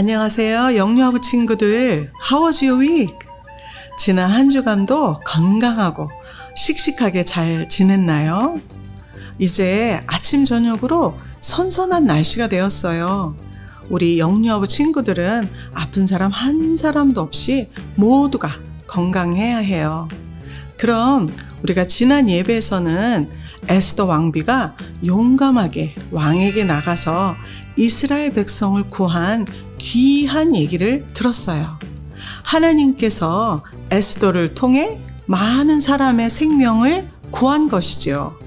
안녕하세요. 영유아부 친구들. How was your week? 지난 한 주간도 건강하고 씩씩하게 잘 지냈나요? 이제 아침 저녁으로 선선한 날씨가 되었어요. 우리 영유아부 친구들은 아픈 사람 한 사람도 없이 모두가 건강해야 해요. 그럼 우리가 지난 예배에서는 에스더 왕비가 용감하게 왕에게 나가서 이스라엘 백성을 구한 귀한 얘기를 들었어요. 하나님께서 에스더를 통해 많은 사람의 생명을 구한 것이지요.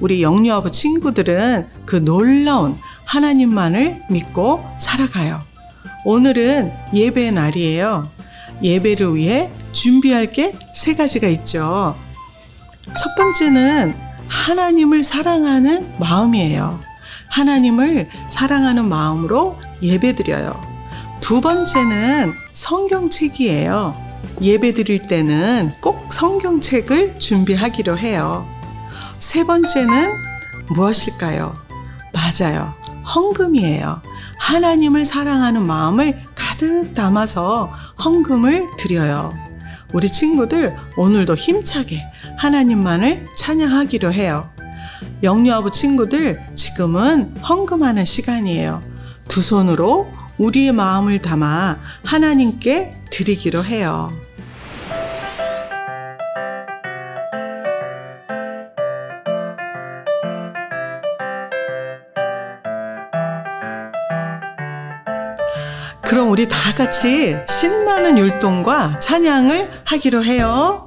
우리 영유아부 친구들은 그 놀라운 하나님만을 믿고 살아가요. 오늘은 예배의 날이에요. 예배를 위해 준비할 게 세 가지가 있죠. 첫 번째는 하나님을 사랑하는 마음이에요. 하나님을 사랑하는 마음으로 예배 드려요. 두 번째는 성경책이에요. 예배 드릴 때는 꼭 성경책을 준비하기로 해요. 세 번째는 무엇일까요? 맞아요. 헌금이에요. 하나님을 사랑하는 마음을 가득 담아서 헌금을 드려요. 우리 친구들 오늘도 힘차게 하나님만을 찬양하기로 해요. 영유아부 친구들 지금은 헌금하는 시간이에요. 두 손으로 우리의 마음을 담아 하나님께 드리기로 해요. 그럼 우리 다 같이 신나는 율동과 찬양을 하기로 해요.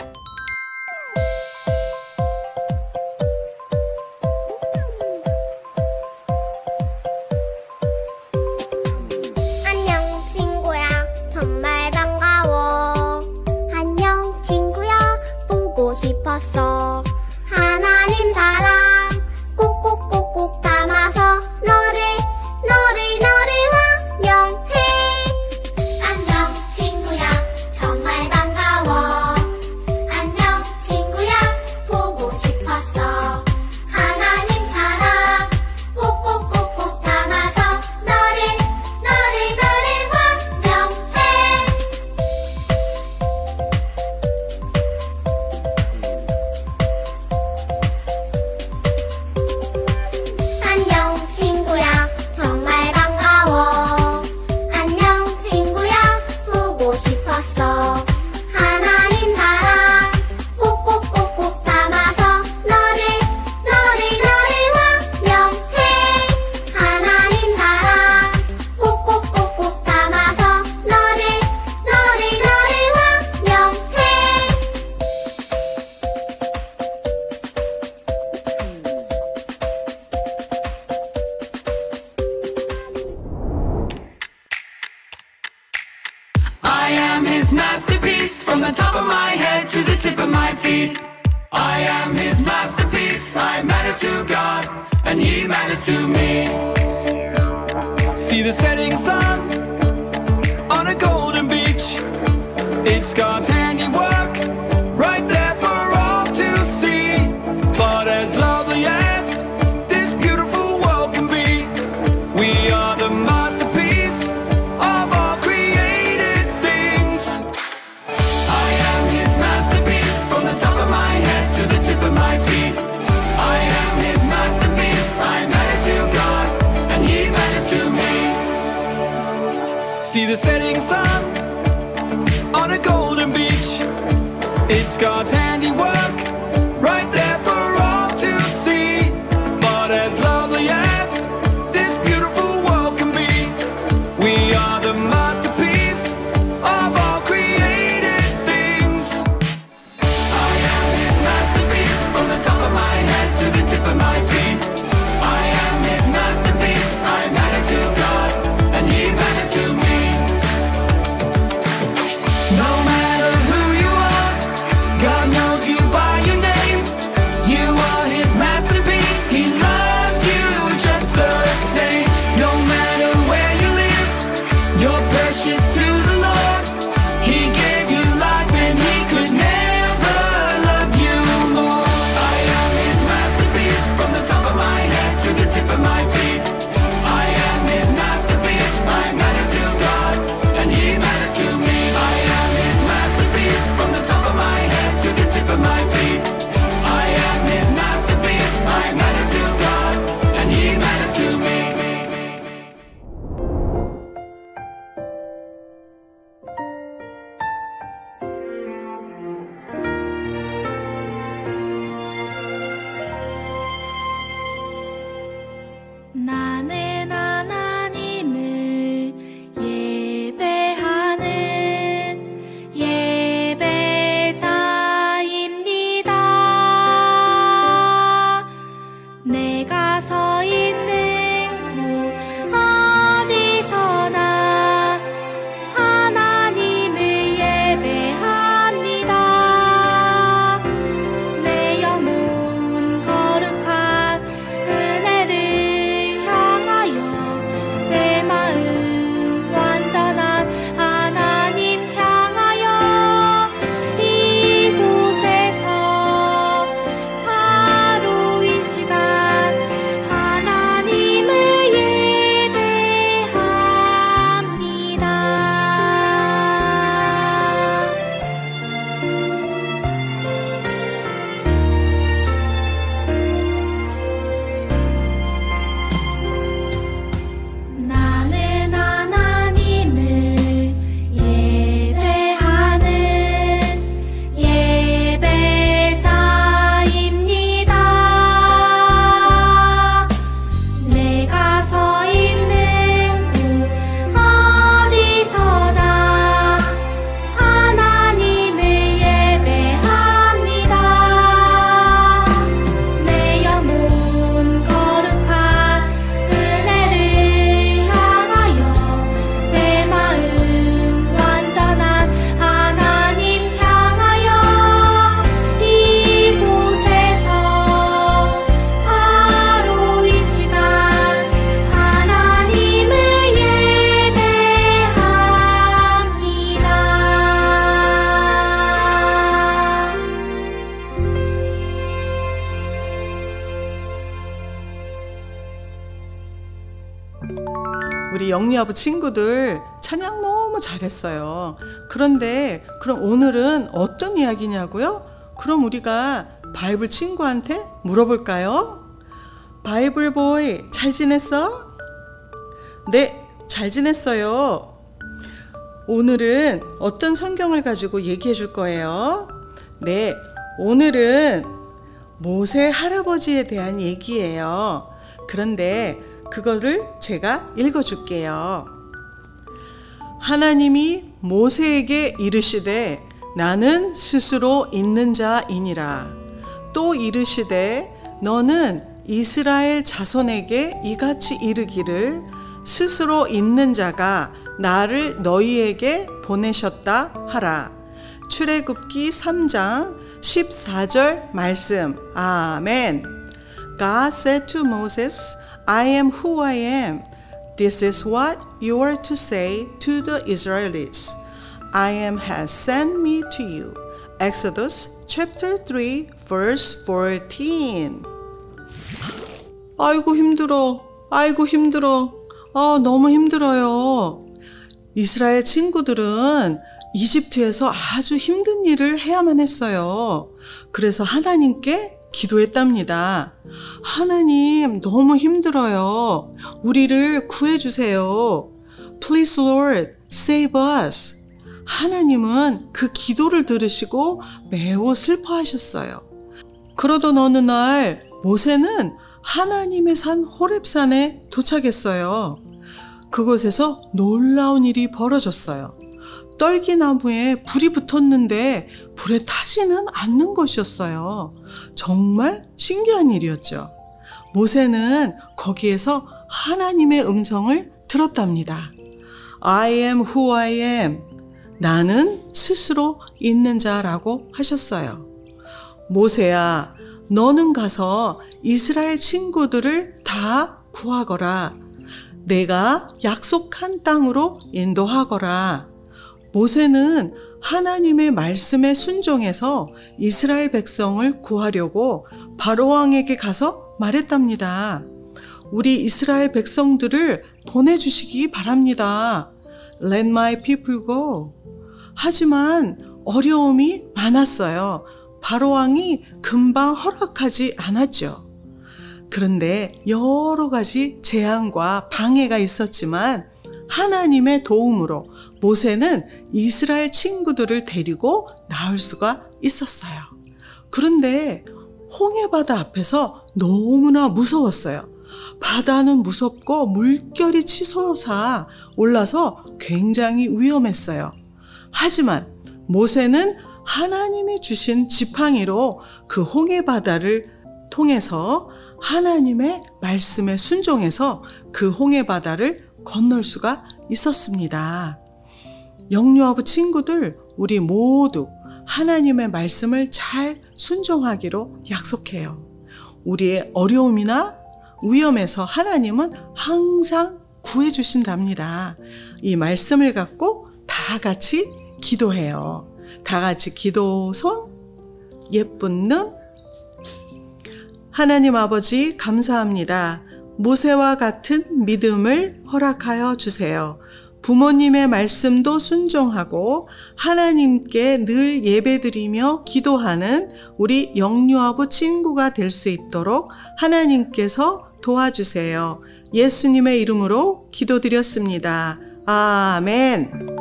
Masterpiece from the top of my head to the tip of my feet. I am his masterpiece. I matter to God and he matters to me. See the setting sun on a golden beach. It's God's Now 영리아부 친구들 찬양 너무 잘했어요. 그런데 그럼 오늘은 어떤 이야기냐고요? 그럼 우리가 바이블 친구한테 물어볼까요? 바이블 보이 잘 지냈어? 네, 잘 지냈어요. 오늘은 어떤 성경을 가지고 얘기해 줄 거예요? 네, 오늘은 모세 할아버지에 대한 얘기예요. 그런데 그거를 제가 읽어 줄게요. 하나님이 모세에게 이르시되 나는 스스로 있는 자이니라. 또 이르시되 너는 이스라엘 자손에게 이같이 이르기를 스스로 있는 자가 나를 너희에게 보내셨다 하라. 출애굽기 3장 14절 말씀. 아멘. God said to Moses, I am who I am. This is what you are to say to the Israelites. I am has sent me to you. Exodus chapter 3 verse 14. 아이고 힘들어. 아이고 힘들어. 아, 너무 힘들어요. 이스라엘 친구들은 이집트에서 아주 힘든 일을 해야만 했어요. 그래서 하나님께 기도했답니다. 하나님, 너무 힘들어요. 우리를 구해주세요. Please, Lord, save us. 하나님은 그 기도를 들으시고 매우 슬퍼하셨어요. 그러던 어느 날 모세는 하나님의 산 호렙산에 도착했어요. 그곳에서 놀라운 일이 벌어졌어요. 떨기나무에 불이 붙었는데 불에 타지는 않는 것이었어요. 정말 신기한 일이었죠. 모세는 거기에서 하나님의 음성을 들었답니다. I am who I am. 나는 스스로 있는 자라고 하셨어요. 모세야, 너는 가서 이스라엘 친구들을 다 구하거라. 내가 약속한 땅으로 인도하거라. 모세는 하나님의 말씀에 순종해서 이스라엘 백성을 구하려고 바로왕에게 가서 말했답니다. 우리 이스라엘 백성들을 보내주시기 바랍니다. Let my people go. 하지만 어려움이 많았어요. 바로왕이 금방 허락하지 않았죠. 그런데 여러 가지 재앙과 방해가 있었지만 하나님의 도움으로 모세는 이스라엘 친구들을 데리고 나올 수가 있었어요. 그런데 홍해바다 앞에서 너무나 무서웠어요. 바다는 무섭고 물결이 치솟아 올라서 굉장히 위험했어요. 하지만 모세는 하나님이 주신 지팡이로 그 홍해바다를 통해서 하나님의 말씀에 순종해서 그 홍해바다를 건널 수가 있었습니다. 영유아부 친구들, 우리 모두 하나님의 말씀을 잘 순종하기로 약속해요. 우리의 어려움이나 위험에서 하나님은 항상 구해주신답니다. 이 말씀을 갖고 다 같이 기도해요. 다 같이 기도 손, 예쁜 눈. 하나님 아버지, 감사합니다. 모세와 같은 믿음을 허락하여 주세요. 부모님의 말씀도 순종하고 하나님께 늘 예배드리며 기도하는 우리 영유아부 친구가 될 수 있도록 하나님께서 도와주세요. 예수님의 이름으로 기도드렸습니다. 아멘.